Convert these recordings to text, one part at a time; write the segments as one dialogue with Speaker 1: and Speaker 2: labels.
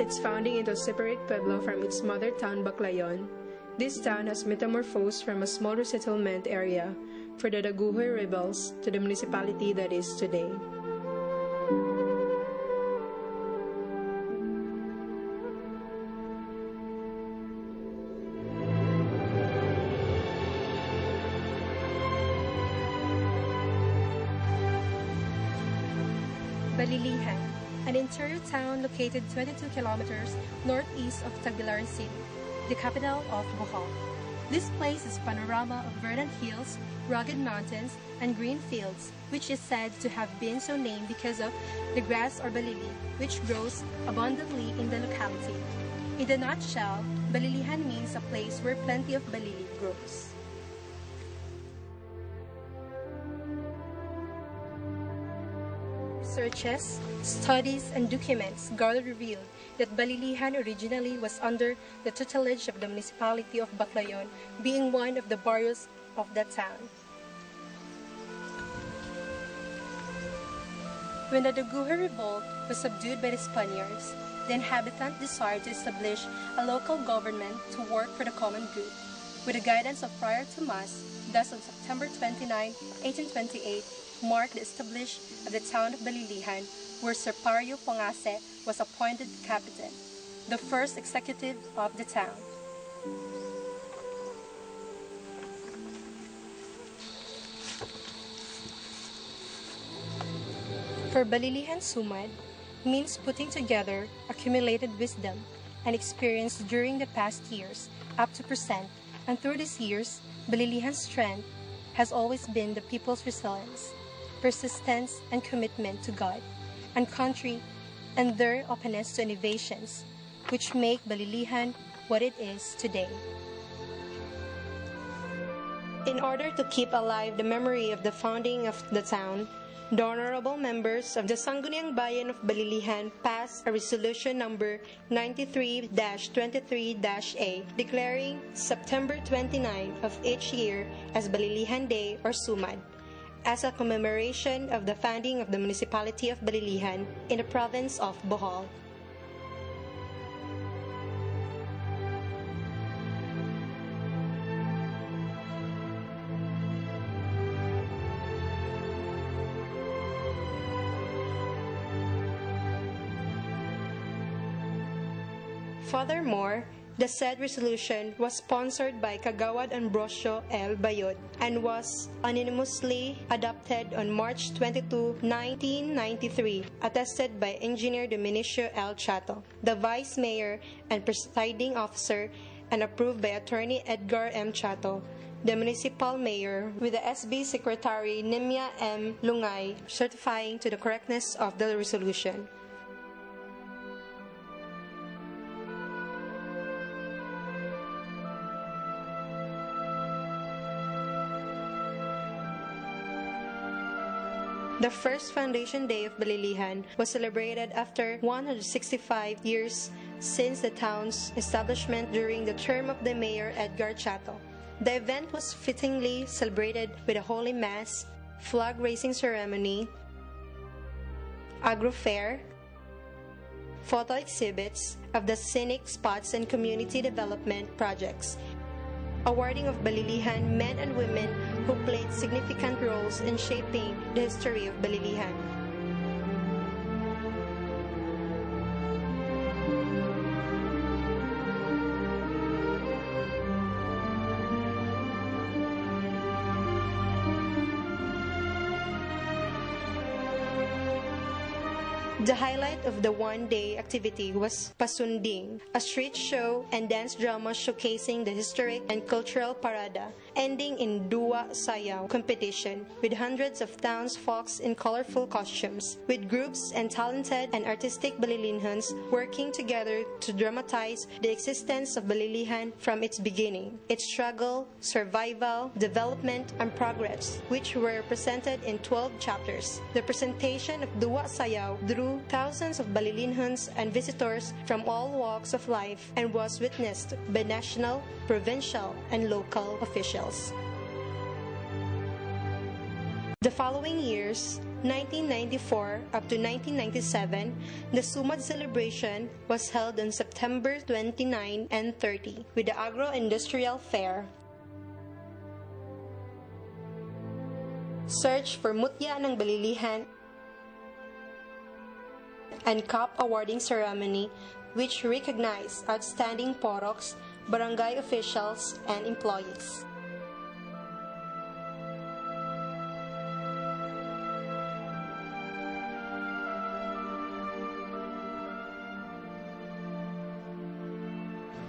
Speaker 1: Its founding into a separate pueblo from its mother town Baclayon, this town has metamorphosed from a smaller settlement area for the Dagohoy rebels to the municipality that is today.
Speaker 2: Balilihan, an interior town located 22 kilometers northeast of Tagbilaran City, the capital of Bohol. This place is panorama of verdant hills, rugged mountains, and green fields, which is said to have been so named because of the grass or balili, which grows abundantly in the locality. In the nutshell, Balilihan means a place where plenty of balili grows. Researches, studies, and documents gathered revealed that Balilihan originally was under the tutelage of the municipality of Baclayon, being one of the barrios of that town. When the Dagohoy revolt was subdued by the Spaniards, the inhabitants desired to establish a local government to work for the common good. With the guidance of Friar Tomas, thus on September 29, 1828, marked the establishment of the town of Balilihan, where Sir Pario Pongase was appointed captain, the first executive of the town. For Balilihan Sumad means putting together accumulated wisdom and experience during the past years up to present, and through these years, Balilihan's strength has always been the people's resilience, persistence, and commitment to God and country, and their openness to innovations, which make Balilihan what it is today. In order to keep alive the memory of the founding of the town, the honorable members of the Sangguniang Bayan of Balilihan passed a resolution number 93-23-A declaring September 29 of each year as Balilihan Day or Sumad as a commemoration of the founding of the municipality of Balilihan in the province of Bohol. Furthermore, the said resolution was sponsored by Kagawad Ambrosio L. Bayot and was unanimously adopted on March 22, 1993, attested by Engineer Dominicio L. Chatto, the Vice Mayor and Presiding Officer, and approved by Attorney Edgar M. Chatto, the municipal mayor, with the SB Secretary Nimya M. Lungay certifying to the correctness of the resolution. The first foundation day of Balilihan was celebrated after 165 years since the town's establishment during the term of the mayor Edgar Chatto. The event was fittingly celebrated with a holy mass, flag raising ceremony, agro fair, photo exhibits of the scenic spots and community development projects, awarding of Balilihan men and women who played significant roles in shaping the history of Balilihan. The highlight of the one-day activity was Pasunding, a street show and dance drama showcasing the historic and cultural parada, ending in Dua Sayaw competition with hundreds of townsfolk in colorful costumes, with groups and talented and artistic Balilinhans working together to dramatize the existence of Balilihan from its beginning, its struggle, survival, development, and progress, which were presented in 12 chapters. The presentation of Dua Sayaw drew thousands of Balilinhans and visitors from all walks of life and was witnessed by national, provincial, and local officials. The following years, 1994 up to 1997, the Sumad celebration was held on September 29 and 30 with the Agro-Industrial Fair. Search for Mutya ng Balilihan and Cup Awarding Ceremony which recognize outstanding poroks, barangay officials, and employees.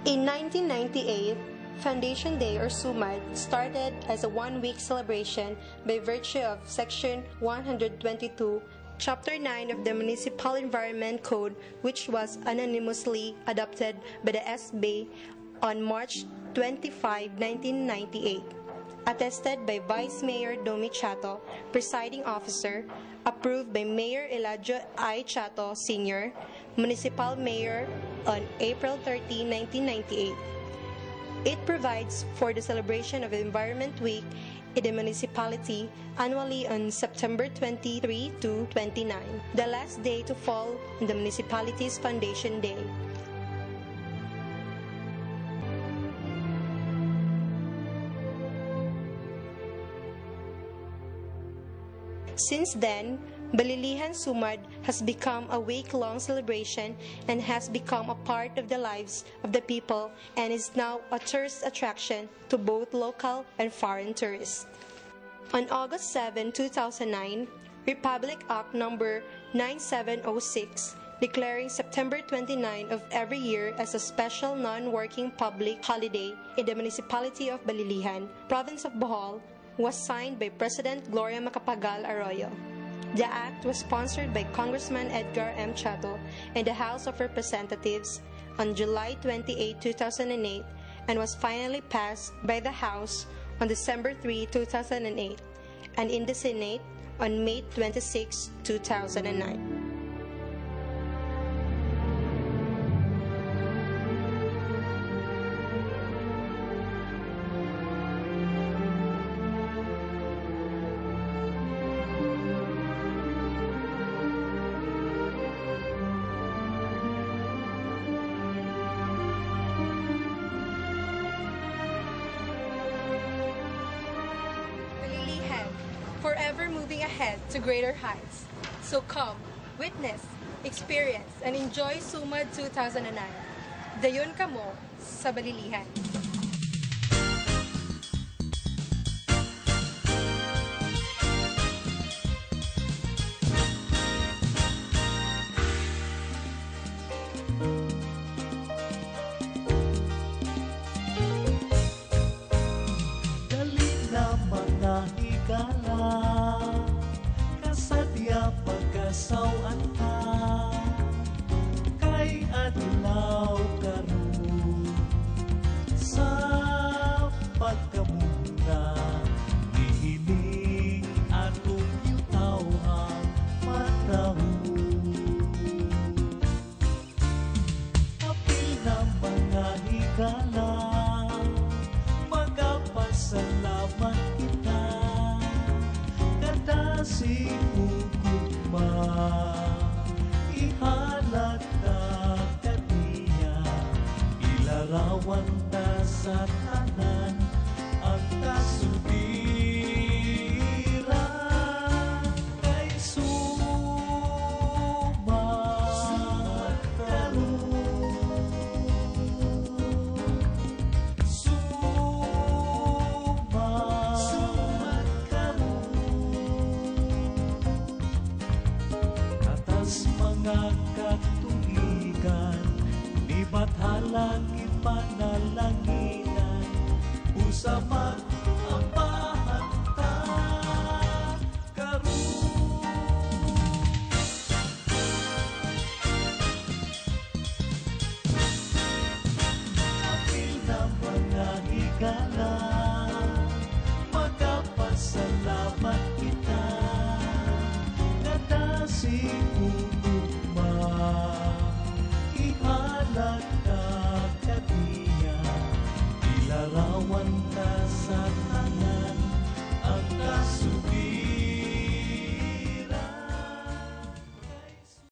Speaker 2: In 1998, Foundation Day or SUMAD started as a one-week celebration by virtue of Section 122, Chapter 9 of the Municipal Environment Code, which was anonymously adopted by the SB on March 25, 1998. Attested by Vice Mayor Domi Chatto, Presiding Officer, approved by Mayor Eladio I. Chatto Sr., Municipal Mayor on April 13, 1998. It provides for the celebration of Environment Week in the municipality annually on September 23 to 29, the last day to fall on the municipality's Foundation Day. Since then, Balilihan Sumad has become a week-long celebration and has become a part of the lives of the people and is now a tourist attraction to both local and foreign tourists. On August 7, 2009, Republic Act No. 9706 declaring September 29 of every year as a special non-working public holiday in the municipality of Balilihan, province of Bohol, was signed by President Gloria Macapagal Arroyo. The act was sponsored by Congressman Edgar M. Chatto in the House of Representatives on July 28, 2008, and was finally passed by the House on December 3, 2008, and in the Senate on May 26, 2009.
Speaker 3: Moving ahead to greater heights. So come, witness, experience, and enjoy Sumad 2009. Dayon kamo sa Balilihan.
Speaker 4: Ta Usamat